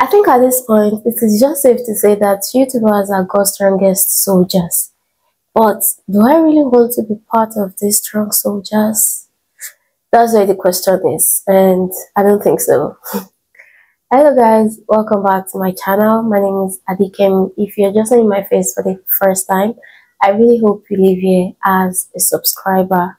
I think at this point, it is just safe to say that YouTubers are God's strongest soldiers. But do I really want to be part of these strong soldiers? That's where the question is, and I don't think so. Hello guys, welcome back to my channel. My name is Adekemi. If you're just seeing my face for the first time, I really hope you live here as a subscriber.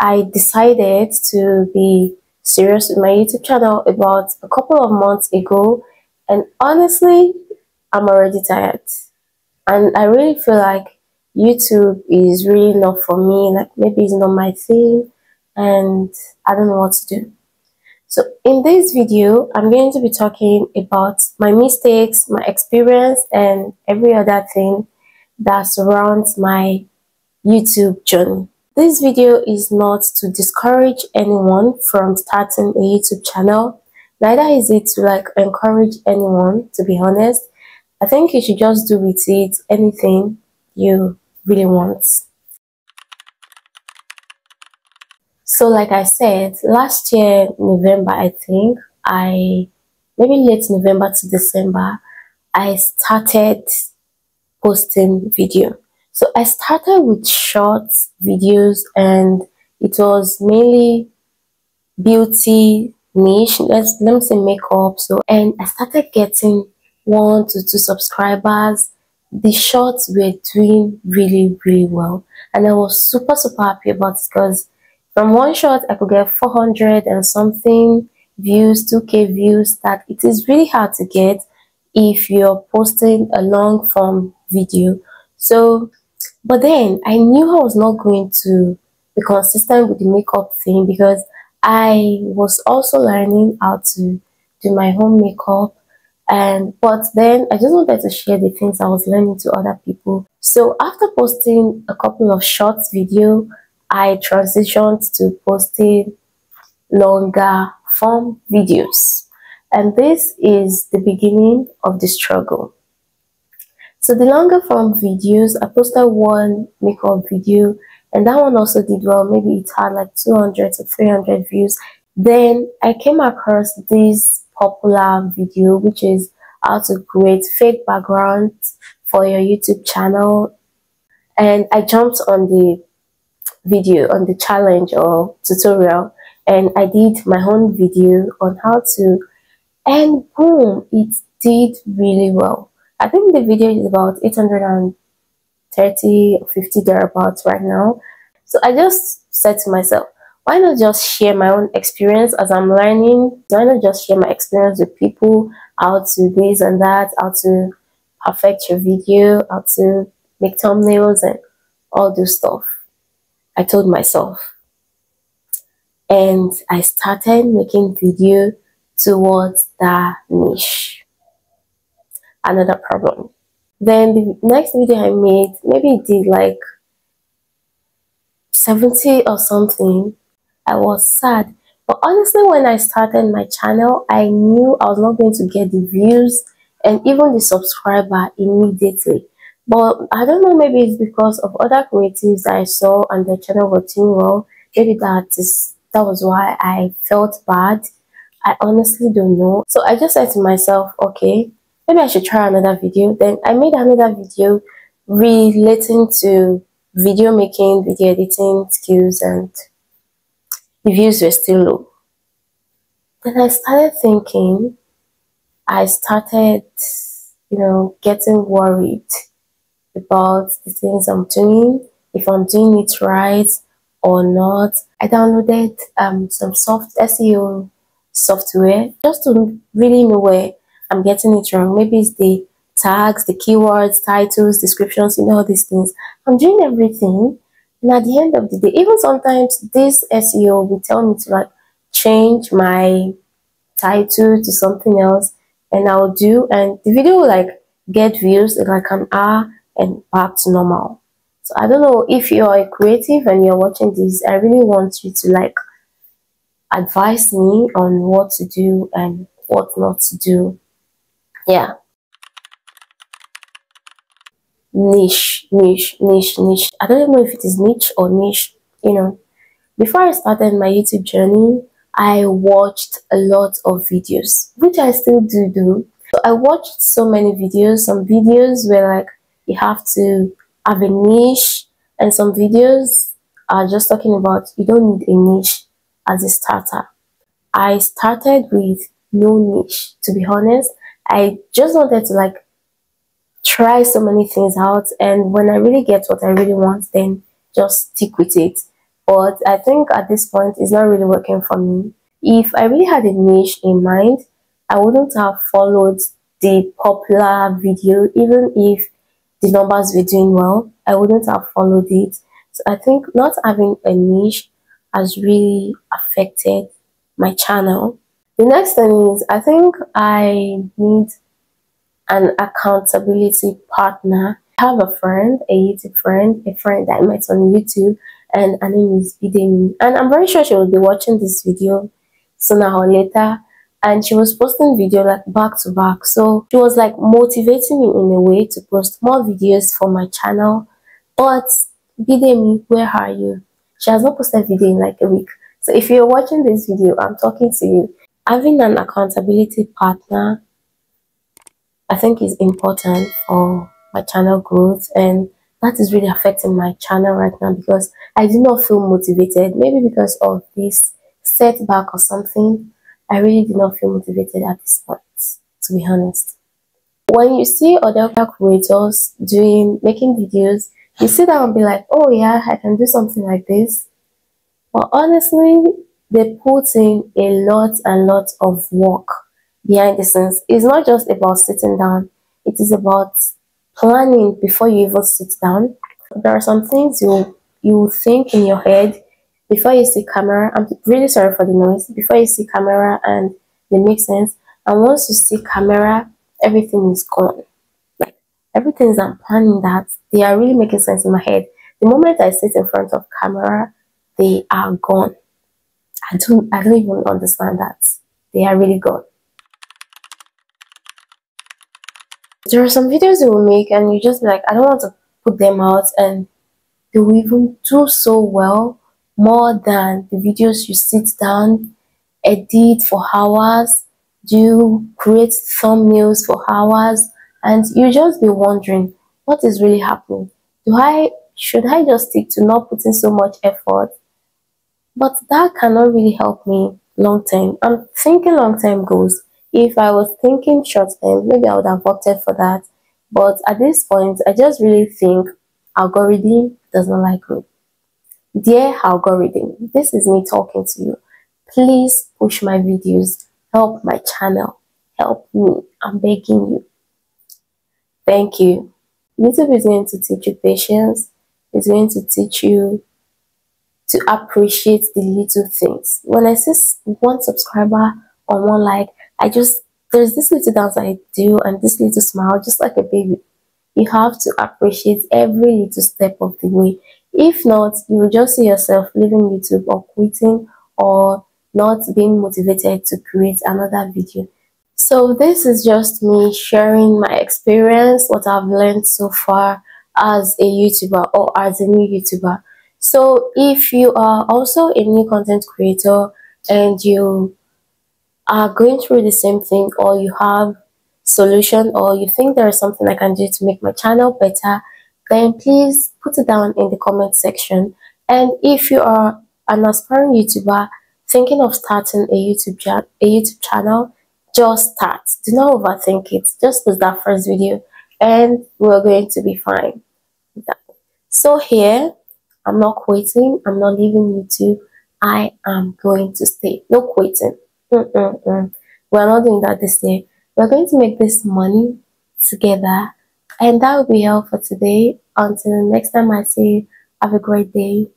I decided to be serious with my YouTube channel about a couple of months ago and honestly, I'm already tired. And I really feel like YouTube is really not for me, like maybe it's not my thing and I don't know what to do. So in this video, I'm going to be talking about my mistakes, my experience and every other thing that surrounds my YouTube journey. This video is not to discourage anyone from starting a YouTube channel. Neither is it to like encourage anyone, to be honest. I think you should just do with it anything you really want. So like I said, last year, November, I think, I, maybe late November to December, I started posting video. So I started with short videos and it was mainly beauty niche, let's let me say makeup. So and I started getting one to two subscribers. The shorts were doing really, really well. And I was super, super happy about it because from one shot I could get 400 and something views, 2k views that it is really hard to get if you're posting a long form video. So but then I knew I was not going to be consistent with the makeup thing because I was also learning how to do my home makeup and but then I just wanted to share the things I was learning to other people. So after posting a couple of short video, I transitioned to posting longer form videos. And this is the beginning of the struggle. So the longer form videos, I posted one makeup video and that one also did well. Maybe it had like 200 to 300 views. Then I came across this popular video, which is how to create fake background for your YouTube channel. And I jumped on the video, on the challenge or tutorial, and I did my own video on how to, and boom, it did really well. I think the video is about 830 or 50 thereabouts right now. So I just said to myself, why not just share my own experience as I'm learning? Why not just share my experience with people, how to this and that, how to perfect your video, how to make thumbnails and all this stuff. I told myself. And I started making video towards that niche another problem. Then the next video I made, maybe it did like 70 or something. I was sad. But honestly, when I started my channel, I knew I was not going to get the views and even the subscriber immediately. But I don't know, maybe it's because of other creatives I saw and their channel were doing well. Maybe that is that was why I felt bad. I honestly don't know. So I just said to myself, okay, maybe I should try another video. Then I made another video relating to video making, video editing skills and the views were still low. Then I started thinking, I started, you know, getting worried about the things I'm doing, if I'm doing it right or not. I downloaded um, some soft SEO software just to really know where I'm getting it wrong. Maybe it's the tags, the keywords, titles, descriptions, you know, all these things. I'm doing everything. And at the end of the day, even sometimes this SEO will tell me to like change my title to something else and I'll do and the video will like get views in like an hour and back to normal. So I don't know if you're a creative and you're watching this, I really want you to like advise me on what to do and what not to do yeah niche niche niche niche i don't even know if it is niche or niche you know, before I started my YouTube journey, I watched a lot of videos, which I still do do. So I watched so many videos. Some videos where like you have to have a niche, and some videos are just talking about you don't need a niche as a starter. I started with no niche, to be honest. I just wanted to like try so many things out, and when I really get what I really want, then just stick with it. But I think at this point, it's not really working for me. If I really had a niche in mind, I wouldn't have followed the popular video, even if the numbers were doing well, I wouldn't have followed it. So I think not having a niche has really affected my channel. The next thing is I think I need an accountability partner. I have a friend, a YouTube friend, a friend that I met on YouTube, and her name is Bidemi. And I'm very sure she will be watching this video sooner or later and she was posting video like back to back so she was like motivating me in a way to post more videos for my channel but Bidemi, where are you? She has not posted video in like a week. So if you're watching this video, I'm talking to you. Having an accountability partner, I think is important for my channel growth and that is really affecting my channel right now because I do not feel motivated. Maybe because of this setback or something. I really did not feel motivated at this point, to be honest. When you see other creators doing, making videos, you sit down and be like, oh yeah, I can do something like this. But honestly, they put in a lot and lot of work behind the scenes. It's not just about sitting down. It is about planning before you even sit down. There are some things you you think in your head before you see camera, I'm really sorry for the noise, before you see camera and they make sense, and once you see camera, everything is gone. Like everything is I'm planning that, they are really making sense in my head. The moment I sit in front of camera, they are gone. I don't I don't even understand that. They are really gone. There are some videos you will make and you just be like, I don't want to put them out and they will even do so well more than the videos you sit down, edit for hours, do create thumbnails for hours, and you just be wondering what is really happening. Do I should I just stick to not putting so much effort? But that cannot really help me long term. I'm thinking long term goals. If I was thinking short term, maybe I would have opted for that. But at this point, I just really think algorithm does not like me. Dear algorithm, this is me talking to you. Please push my videos, help my channel, help me. I'm begging you. Thank you. YouTube is going to teach you patience. It's going to teach you to appreciate the little things. When I see one subscriber or one like, I just, there's this little dance I do and this little smile, just like a baby. You have to appreciate every little step of the way. If not, you will just see yourself leaving YouTube or quitting or not being motivated to create another video. So this is just me sharing my experience, what I've learned so far as a YouTuber or as a new YouTuber. So if you are also a new content creator and you are going through the same thing or you have solution or you think there is something I can do to make my channel better, then please put it down in the comment section. And if you are an aspiring YouTuber thinking of starting a YouTube, a YouTube channel, just start. Do not overthink it. Just post that first video and we're going to be fine. So here, I'm not quitting. I'm not leaving YouTube. I am going to stay. No quitting. Mm -mm -mm. We're not doing that this day. We're going to make this money together and that will be all for today. Until next time I say have a great day.